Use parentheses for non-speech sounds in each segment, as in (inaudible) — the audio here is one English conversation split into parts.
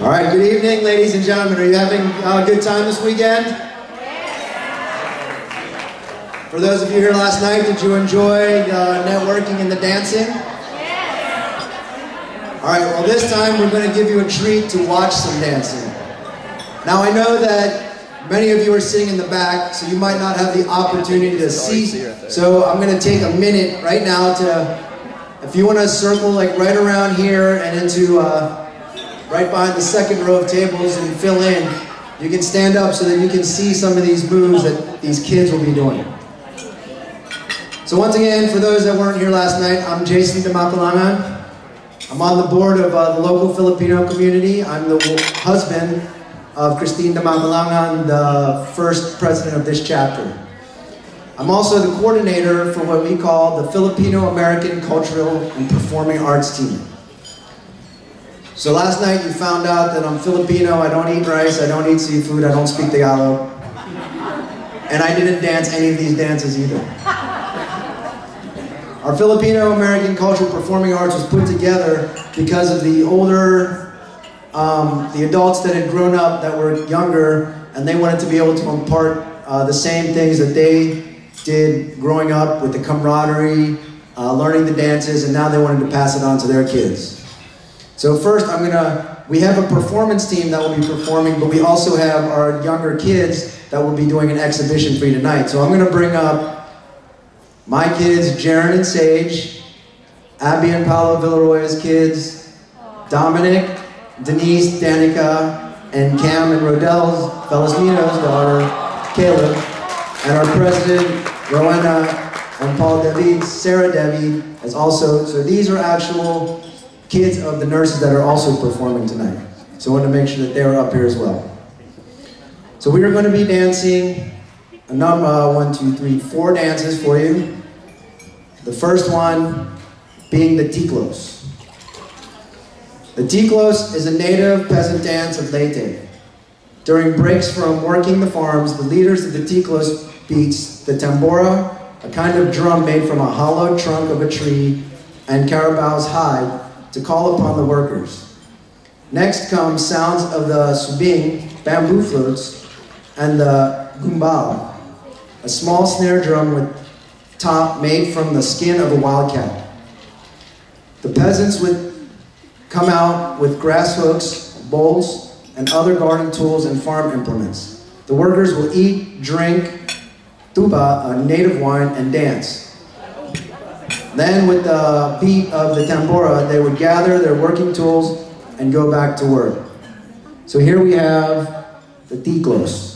All right, good evening, ladies and gentlemen. Are you having a good time this weekend? For those of you here last night, did you enjoy the networking and the dancing? All right, well, this time we're going to give you a treat to watch some dancing. Now, I know that many of you are sitting in the back, so you might not have the opportunity to see. So I'm going to take a minute right now to, if you want to circle like right around here and into uh, right behind the second row of tables and fill in. You can stand up so that you can see some of these moves that these kids will be doing. So once again, for those that weren't here last night, I'm Jason Dimaculangan. I'm on the board of uh, the local Filipino community. I'm the husband of Christine Dimaculangan, the first president of this chapter. I'm also the coordinator for what we call the Filipino American Cultural and Performing Arts Team. So last night you found out that I'm Filipino, I don't eat rice, I don't eat seafood, I don't speak Tagalog. And I didn't dance any of these dances either. Our Filipino American Cultural Performing Arts was put together because of the older, um, the adults that had grown up that were younger, and they wanted to be able to impart uh, the same things that they did growing up with the camaraderie, uh, learning the dances, and now they wanted to pass it on to their kids. So first I'm gonna, we have a performance team that will be performing, but we also have our younger kids that will be doing an exhibition for you tonight. So I'm gonna bring up my kids, Jaron and Sage, Abby and Paolo Villaroya's kids, Dominic, Denise, Danica, and Cam and Rodell's, Felismino's daughter, Caleb, and our president, Rowena, and Paul David, Sarah Debbie, as also, so these are actual kids of the nurses that are also performing tonight. So I want to make sure that they are up here as well. So we are going to be dancing a number, uh, one, two, three, four dances for you. The first one being the tiklos. The tiklos is a native peasant dance of Leyte. During breaks from working the farms, the leaders of the tiklos beats the tambora, a kind of drum made from a hollow trunk of a tree and carabao's hide, to call upon the workers. Next come sounds of the subing, bamboo flutes, and the guimbal, a small snare drum with top made from the skin of a wildcat. The peasants would come out with grass hooks, bowls, and other garden tools and farm implements. The workers will eat, drink, tuba, a native wine, and dance. Then with the beat of the tambora, they would gather their working tools and go back to work. So here we have the tiklos.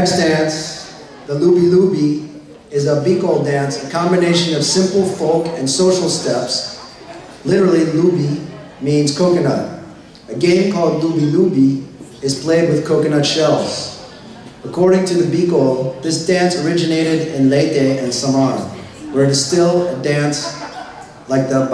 Next dance, the Lubi Lubi, is a Bicol dance, a combination of simple folk and social steps. Literally, Lubi means coconut. A game called Lubi Lubi is played with coconut shells. According to the Bicol, this dance originated in Leyte and Samar, where it is still a dance like the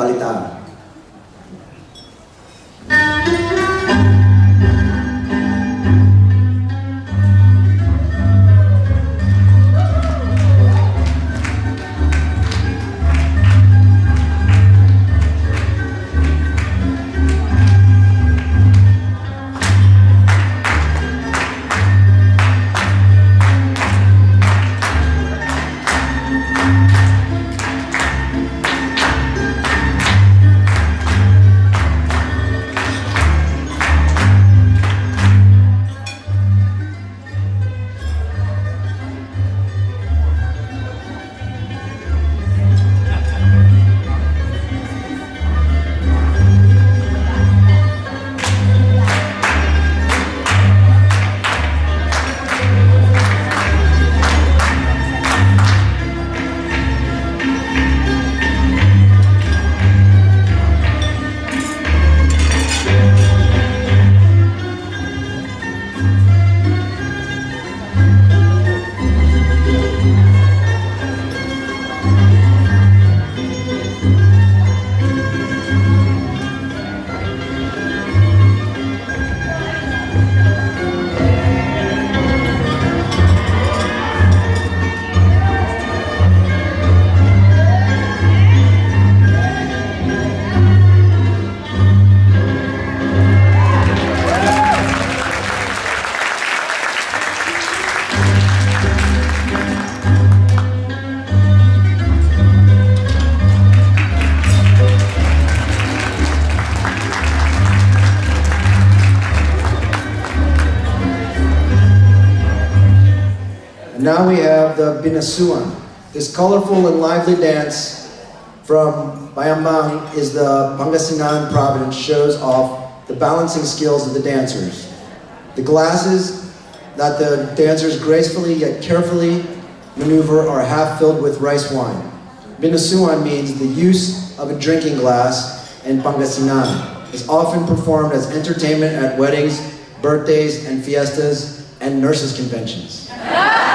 Balitaw. now we have the Binasuan. This colorful and lively dance from Bayambang is the Pangasinan province shows off the balancing skills of the dancers. The glasses that the dancers gracefully yet carefully maneuver are half filled with rice wine. Binasuan means the use of a drinking glass in Pangasinan. is often performed as entertainment at weddings, birthdays, and fiestas, and nurses' conventions. (laughs)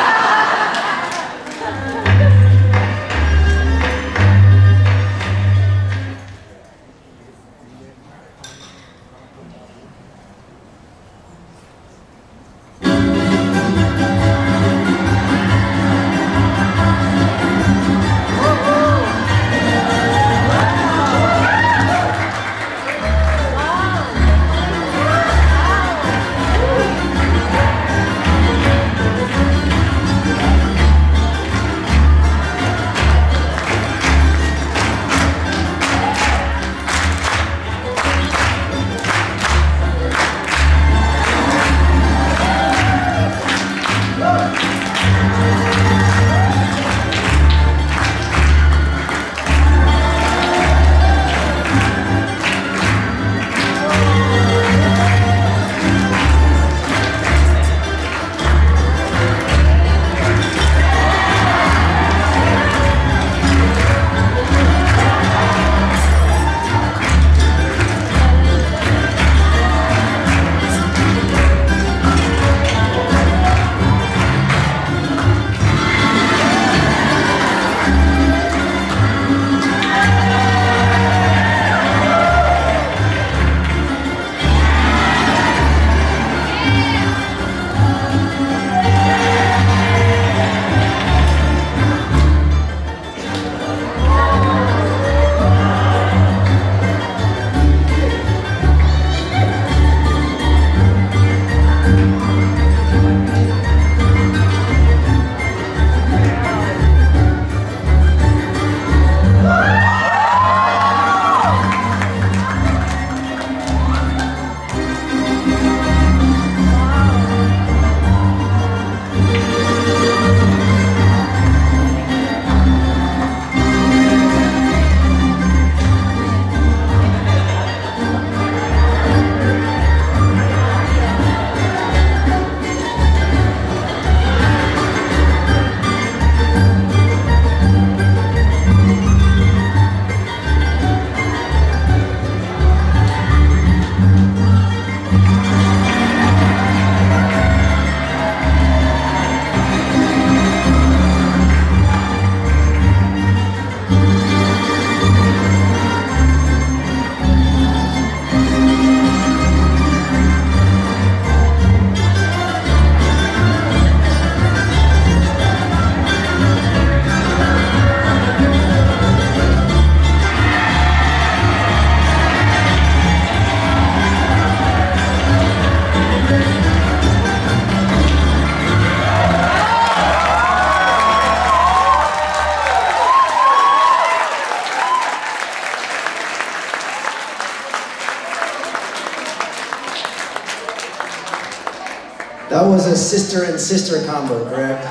That was a sister and sister combo, correct?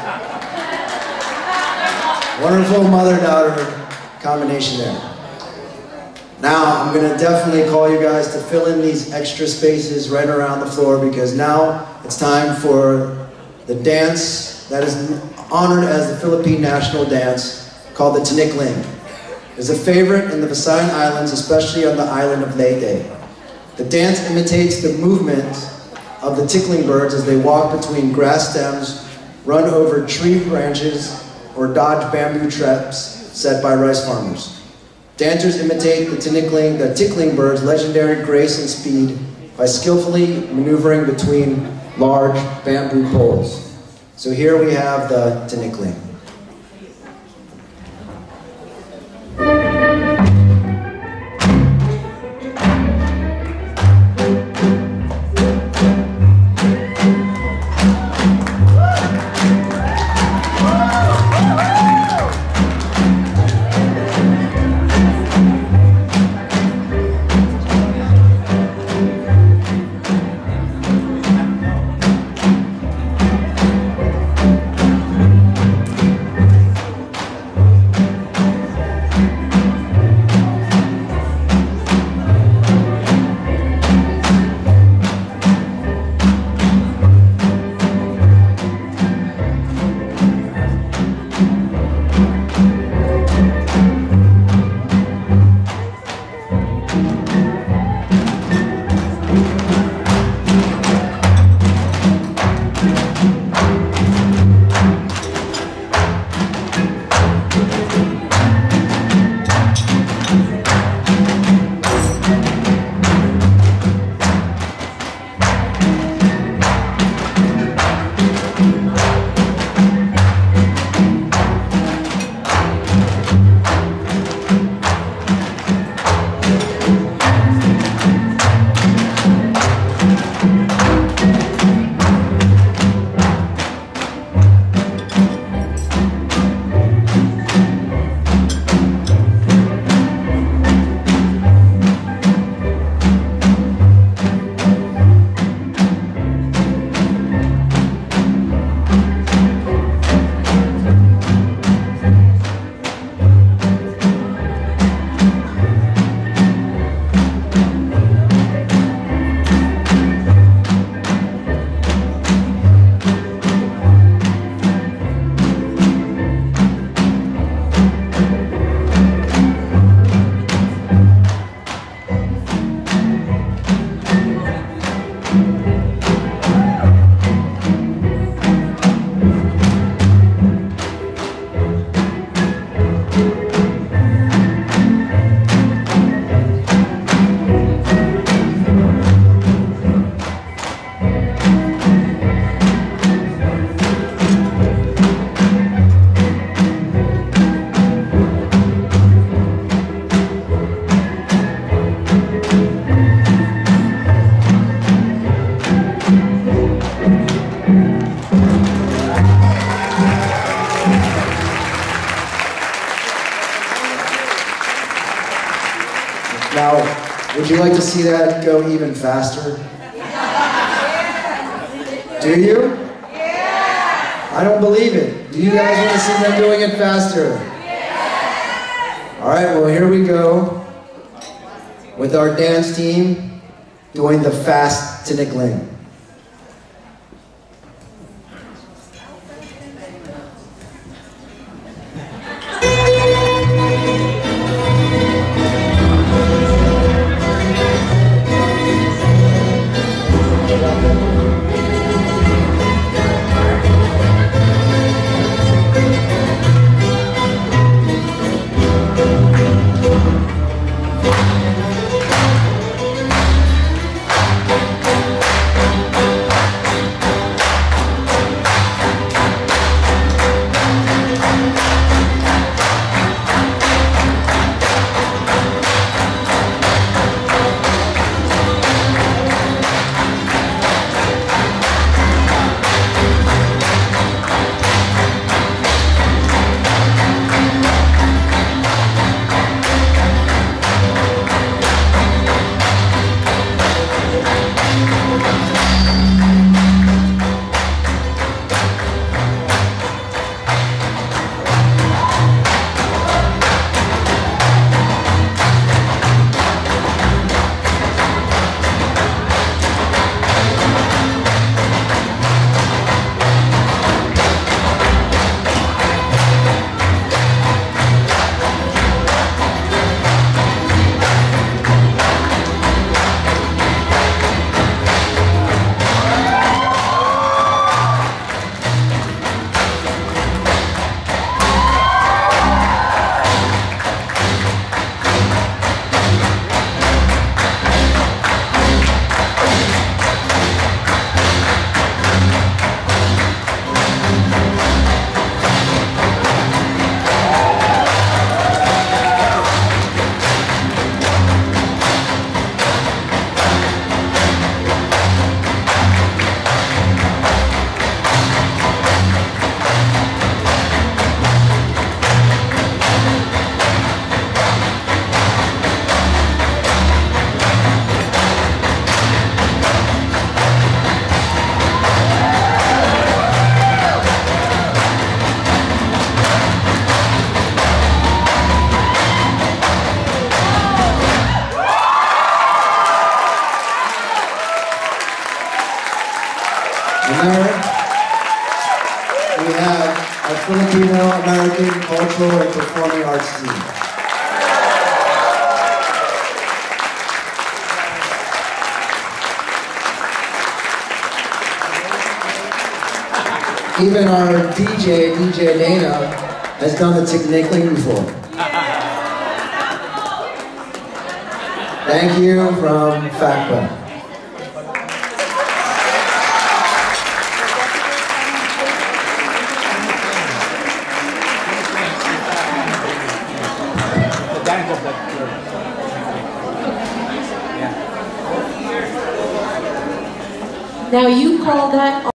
Wonderful mother-daughter combination there. Now, I'm gonna definitely call you guys to fill in these extra spaces right around the floor because now it's time for the dance that is honored as the Philippine national dance called the Tinikling. It's a favorite in the Visayan Islands, especially on the island of Leyte. The dance imitates the movement of the tikling birds as they walk between grass stems, run over tree branches, or dodge bamboo traps set by rice farmers. Dancers imitate the tinikling, the tikling bird's legendary grace and speed by skillfully maneuvering between large bamboo poles. So here we have the tinikling. Now, would you like to see that go even faster? Do you? I don't believe it. Do you guys want to see them doing it faster? All right, well, here we go with our dance team doing the fast tinikling. there Even our DJ, DJ Dana, has done the tinikling before. Thank you from FACPA. Now you call that